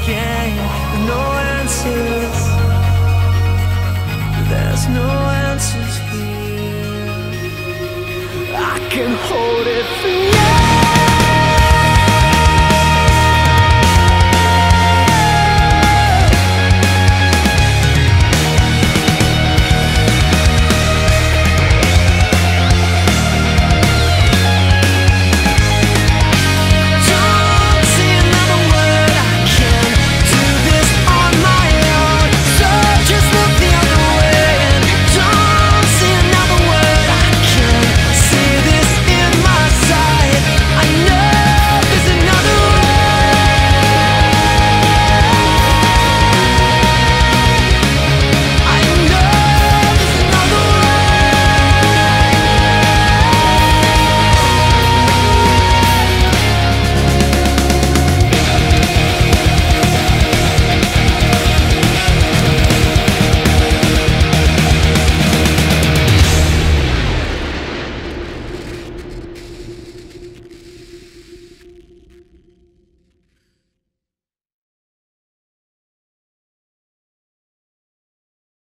looking, no answers. There's no answers here. I can hold it.